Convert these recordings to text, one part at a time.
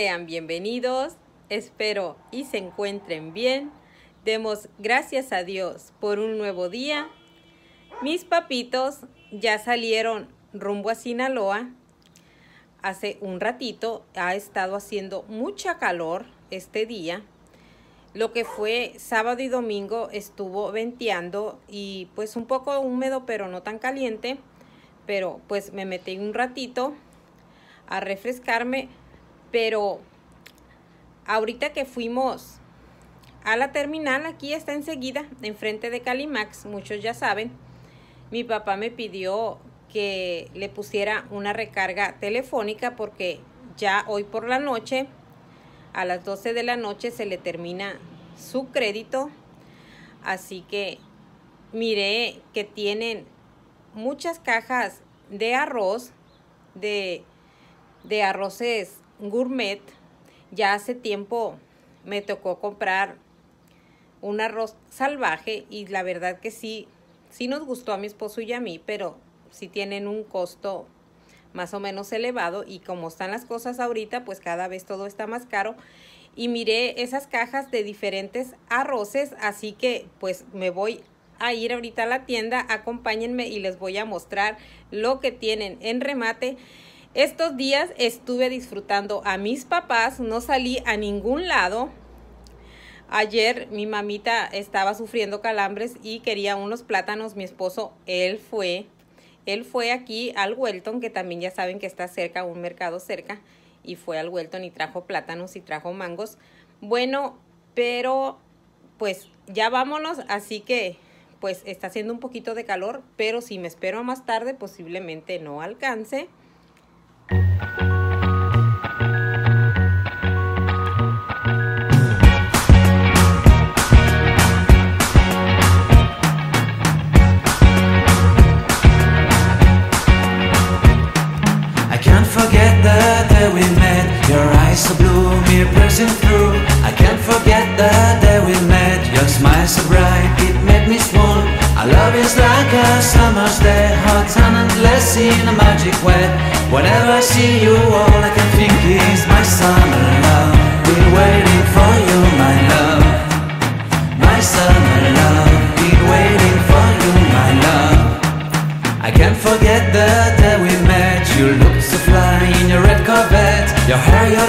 Sean bienvenidos, espero y se encuentren bien. Demos gracias a Dios por un nuevo día. Mis papitos ya salieron rumbo a Sinaloa. Hace un ratito ha estado haciendo mucha calor este día. Lo que fue sábado y domingo estuvo venteando y pues un poco húmedo pero no tan caliente. Pero pues me metí un ratito a refrescarme. Pero ahorita que fuimos a la terminal, aquí está enseguida, enfrente de Calimax, muchos ya saben, mi papá me pidió que le pusiera una recarga telefónica porque ya hoy por la noche, a las 12 de la noche, se le termina su crédito. Así que miré que tienen muchas cajas de arroz, de, de arroces gourmet. Ya hace tiempo me tocó comprar un arroz salvaje y la verdad que sí, sí nos gustó a mi esposo y a mí, pero sí tienen un costo más o menos elevado y como están las cosas ahorita, pues cada vez todo está más caro. Y miré esas cajas de diferentes arroces, así que pues me voy a ir ahorita a la tienda, acompáñenme y les voy a mostrar lo que tienen en remate. Estos días estuve disfrutando a mis papás, no salí a ningún lado, Ayer mi mamita estaba sufriendo calambres y quería unos plátanos. Mi esposo, él fue, él fue aquí al Welton, que también ya saben que está cerca, un mercado cerca, y fue al Welton y trajo plátanos y trajo mangos. Bueno, pero pues ya vámonos, así que pues está haciendo un poquito de calor, pero si me espero más tarde posiblemente no alcance. In a summer stay, hot and and in a magic way. Whenever I see you, all I can think is my summer love. Been waiting for you, my love. My summer love. Been waiting for you, my love. I can't forget the day we met. You looked so fly in your red Corvette. Your hair, your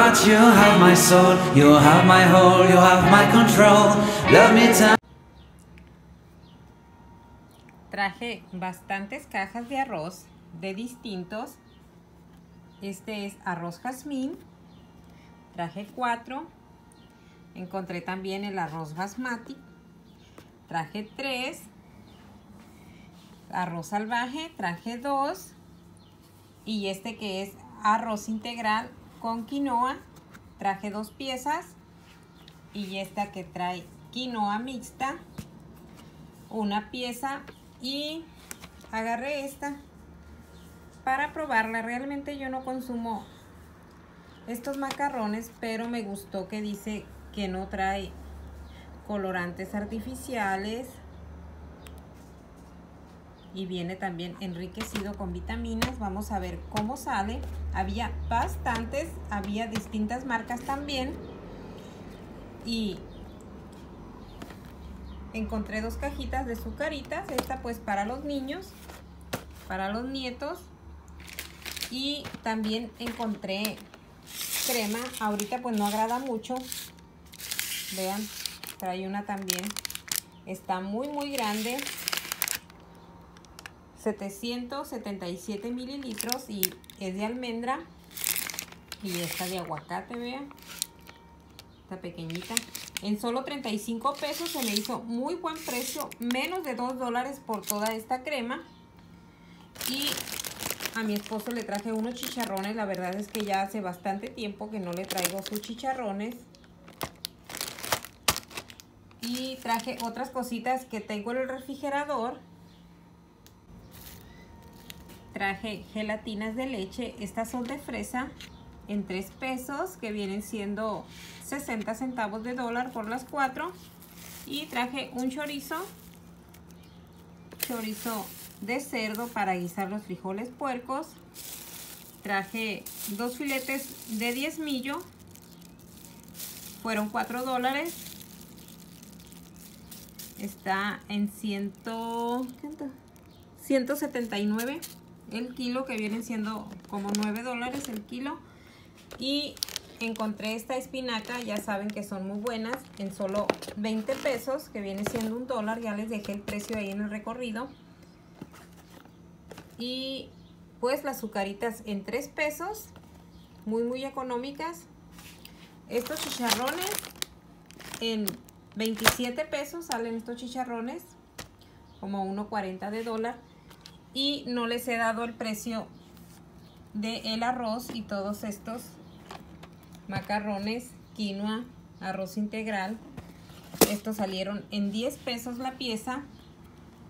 have my soul, have my whole, have my control. Love me. Traje bastantes cajas de arroz de distintos. Este es arroz jazmín. Traje cuatro. Encontré también el arroz basmati. Traje tres. Arroz salvaje. Traje dos. Y este que es arroz integral con quinoa. Traje dos piezas. Y esta que trae quinoa mixta. Una pieza. Y agarré esta para probarla. Realmente yo no consumo estos macarrones, pero me gustó que dice que no trae colorantes artificiales y viene también enriquecido con vitaminas. Vamos a ver cómo sale. Había bastantes, había distintas marcas también. Y encontré dos cajitas de sucaritas. Esta pues para los niños, para los nietos. Y también encontré crema. Ahorita pues no agrada mucho. Vean, trae una también. Está muy muy grande. 777 mililitros y es de almendra y esta de aguacate, vean, esta pequeñita en solo 35 pesos se me hizo muy buen precio, menos de 2 dólares por toda esta crema. Y a mi esposo le traje unos chicharrones, la verdad es que ya hace bastante tiempo que no le traigo sus chicharrones. Y traje otras cositas que tengo en el refrigerador. Traje gelatinas de leche, estas son de fresa en 3 pesos que vienen siendo 60 centavos de dólar por las 4 y traje un chorizo chorizo de cerdo para guisar los frijoles puercos. Traje dos filetes de diezmillo fueron 4 dólares. Está en 100, 179 el kilo que vienen siendo como 9 dólares el kilo y encontré esta espinaca, ya saben que son muy buenas, en solo 20 pesos, que viene siendo un dólar. Ya les dejé el precio ahí en el recorrido. Y pues las azucaritas en 3 pesos, muy muy económicas. Estos chicharrones en 27 pesos salen estos chicharrones, como 1.40 de dólar. Y no les he dado el precio de el arroz y todos estos macarrones, quinoa, arroz integral. Estos salieron en 10 pesos la pieza,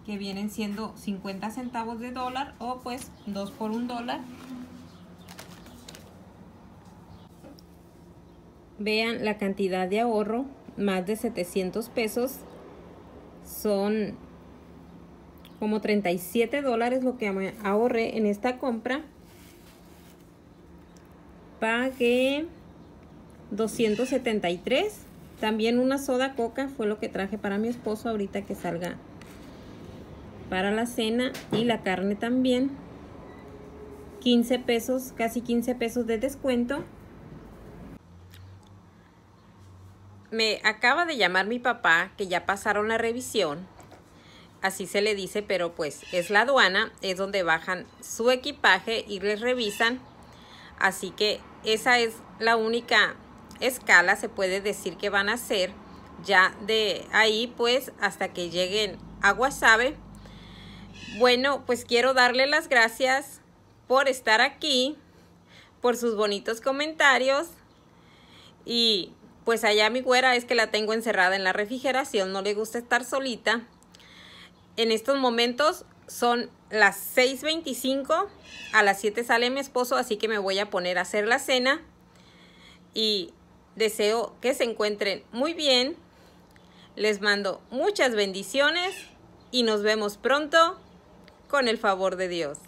que vienen siendo 50 centavos de dólar o pues 2 por 1 dólar. Vean la cantidad de ahorro, más de 700 pesos. Son como 37 dólares lo que me ahorré en esta compra. Pagué 273. También una soda coca fue lo que traje para mi esposo ahorita que salga para la cena. Y la carne también. 15 pesos, casi 15 pesos de descuento. Me acaba de llamar mi papá que ya pasaron la revisión. Así se le dice, pero pues es la aduana, es donde bajan su equipaje y les revisan. Así que esa es la única escala se puede decir que van a ser ya de ahí pues hasta que lleguen a Guasave. Bueno, pues quiero darle las gracias por estar aquí, por sus bonitos comentarios y pues allá mi güera es que la tengo encerrada en la refrigeración, no le gusta estar solita. En estos momentos son las 6.25, a las 7 sale mi esposo, así que me voy a poner a hacer la cena y Deseo que se encuentren muy bien. Les mando muchas bendiciones y nos vemos pronto con el favor de Dios.